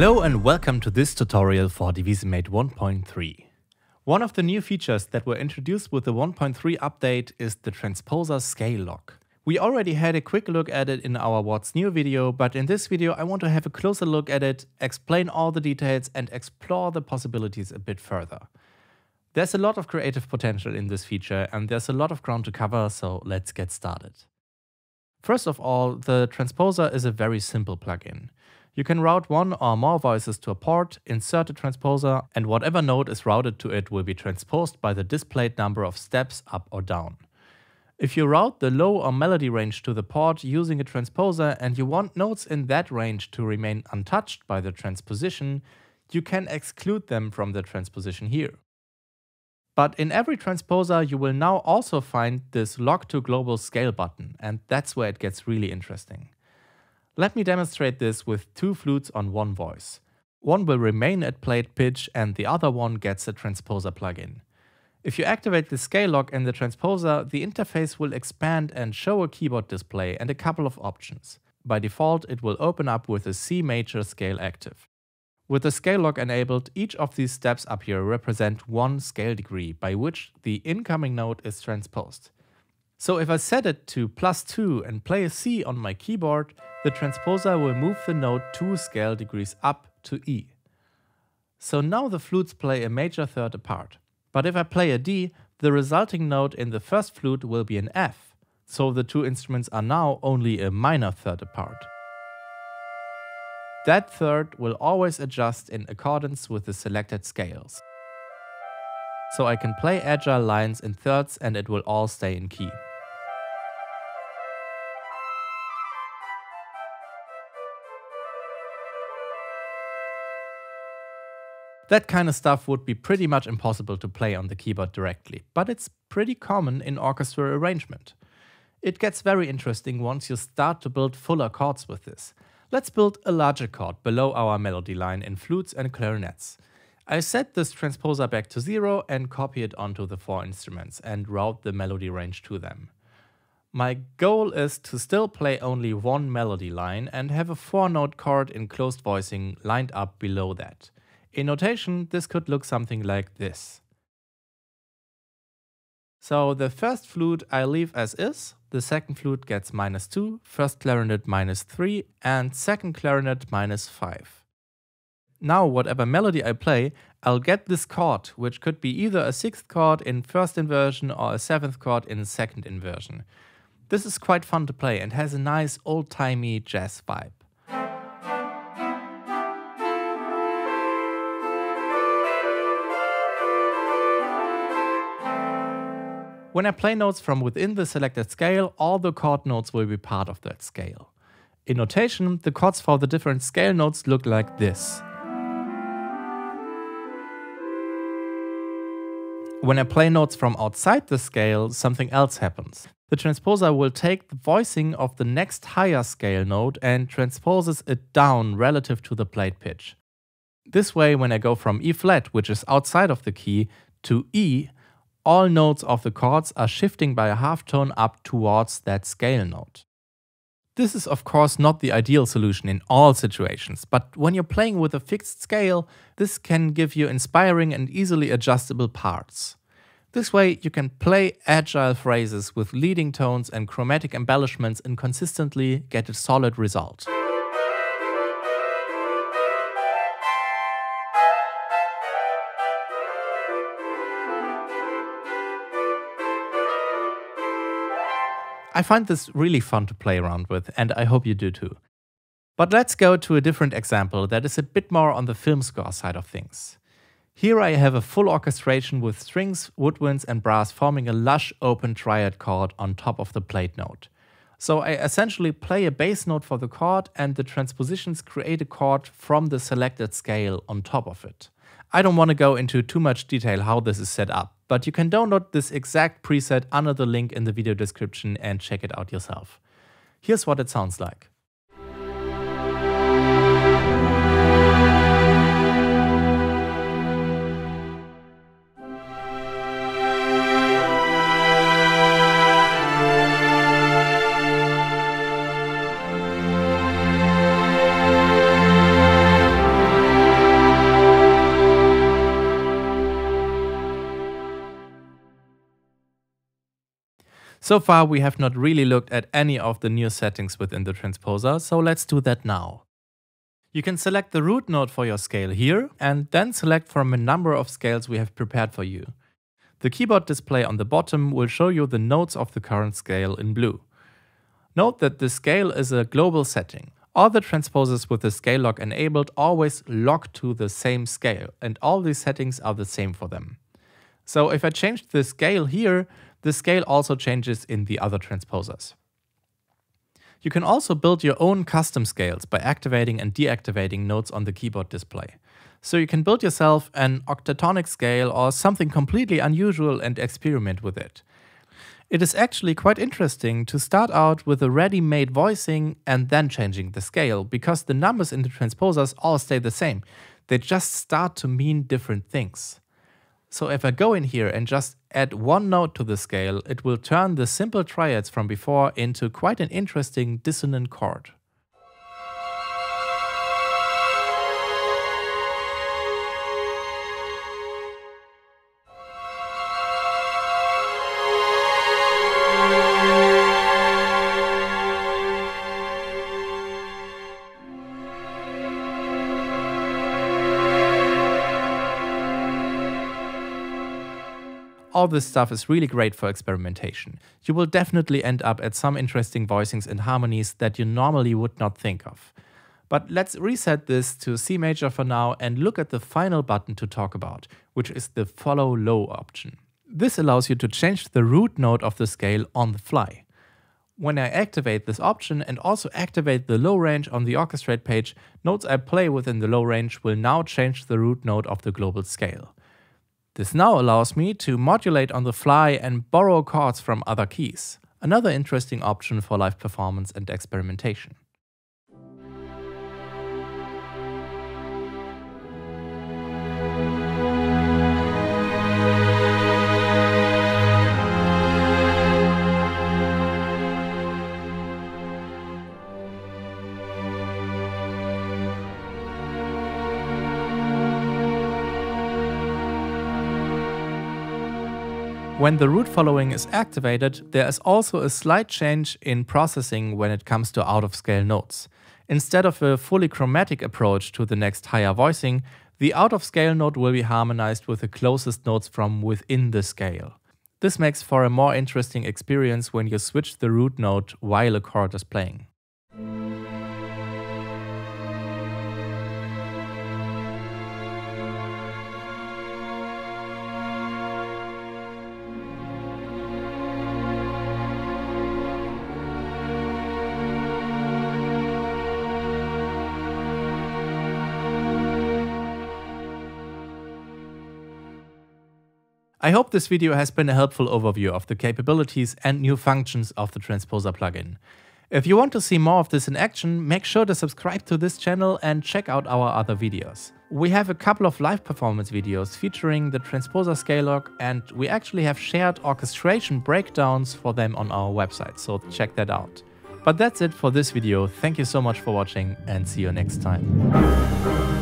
Hello and welcome to this tutorial for Divisimate 1.3. One of the new features that were introduced with the 1.3 update is the transposer scale lock. We already had a quick look at it in our What's New video, but in this video I want to have a closer look at it, explain all the details and explore the possibilities a bit further. There's a lot of creative potential in this feature and there's a lot of ground to cover, so let's get started. First of all, the transposer is a very simple plugin. You can route one or more voices to a port, insert a transposer, and whatever note is routed to it will be transposed by the displayed number of steps up or down. If you route the low or melody range to the port using a transposer and you want notes in that range to remain untouched by the transposition, you can exclude them from the transposition here. But in every transposer, you will now also find this lock to global scale button, and that's where it gets really interesting. Let me demonstrate this with two flutes on one voice. One will remain at played pitch and the other one gets a transposer plugin. If you activate the scale lock in the transposer, the interface will expand and show a keyboard display and a couple of options. By default, it will open up with a C major scale active. With the scale lock enabled, each of these steps up here represent one scale degree by which the incoming note is transposed. So if I set it to plus 2 and play a C on my keyboard, the transposer will move the note 2 scale degrees up to E. So now the flutes play a major third apart. But if I play a D, the resulting note in the first flute will be an F, so the two instruments are now only a minor third apart. That third will always adjust in accordance with the selected scales. So I can play agile lines in thirds and it will all stay in key. That kind of stuff would be pretty much impossible to play on the keyboard directly, but it's pretty common in orchestra arrangement. It gets very interesting once you start to build fuller chords with this. Let's build a larger chord below our melody line in flutes and clarinets. I set this transposer back to zero and copy it onto the four instruments and route the melody range to them. My goal is to still play only one melody line and have a four note chord in closed voicing lined up below that. In notation, this could look something like this. So the first flute I leave as is, the second flute gets minus 2, first clarinet minus 3, and second clarinet minus 5. Now whatever melody I play, I'll get this chord, which could be either a sixth chord in first inversion or a seventh chord in second inversion. This is quite fun to play and has a nice old-timey jazz vibe. When I play notes from within the selected scale, all the chord notes will be part of that scale. In notation, the chords for the different scale notes look like this. When I play notes from outside the scale, something else happens. The transposer will take the voicing of the next higher scale note and transposes it down relative to the played pitch. This way, when I go from E flat, which is outside of the key, to E, all notes of the chords are shifting by a half tone up towards that scale note. This is of course not the ideal solution in all situations, but when you're playing with a fixed scale, this can give you inspiring and easily adjustable parts. This way you can play agile phrases with leading tones and chromatic embellishments and consistently get a solid result. I find this really fun to play around with, and I hope you do too. But let's go to a different example that is a bit more on the film score side of things. Here I have a full orchestration with strings, woodwinds and brass forming a lush open triad chord on top of the played note. So I essentially play a bass note for the chord and the transpositions create a chord from the selected scale on top of it. I don't want to go into too much detail how this is set up, but you can download this exact preset under the link in the video description and check it out yourself. Here's what it sounds like. So far we have not really looked at any of the new settings within the transposer, so let's do that now. You can select the root note for your scale here, and then select from a number of scales we have prepared for you. The keyboard display on the bottom will show you the notes of the current scale in blue. Note that the scale is a global setting. All the transposers with the scale lock enabled always lock to the same scale, and all these settings are the same for them. So if I change the scale here, the scale also changes in the other transposers. You can also build your own custom scales by activating and deactivating notes on the keyboard display. So you can build yourself an octatonic scale or something completely unusual and experiment with it. It is actually quite interesting to start out with a ready-made voicing and then changing the scale, because the numbers in the transposers all stay the same. They just start to mean different things. So if I go in here and just add one note to the scale, it will turn the simple triads from before into quite an interesting dissonant chord. All this stuff is really great for experimentation. You will definitely end up at some interesting voicings and harmonies that you normally would not think of. But let's reset this to C major for now and look at the final button to talk about, which is the follow low option. This allows you to change the root note of the scale on the fly. When I activate this option and also activate the low range on the orchestrate page, notes I play within the low range will now change the root note of the global scale. This now allows me to modulate on the fly and borrow chords from other keys, another interesting option for live performance and experimentation. When the root following is activated, there is also a slight change in processing when it comes to out-of-scale notes. Instead of a fully chromatic approach to the next higher voicing, the out-of-scale note will be harmonized with the closest notes from within the scale. This makes for a more interesting experience when you switch the root note while a chord is playing. I hope this video has been a helpful overview of the capabilities and new functions of the Transposer plugin. If you want to see more of this in action, make sure to subscribe to this channel and check out our other videos. We have a couple of live performance videos featuring the Transposer scale lock and we actually have shared orchestration breakdowns for them on our website, so check that out. But that's it for this video, thank you so much for watching and see you next time.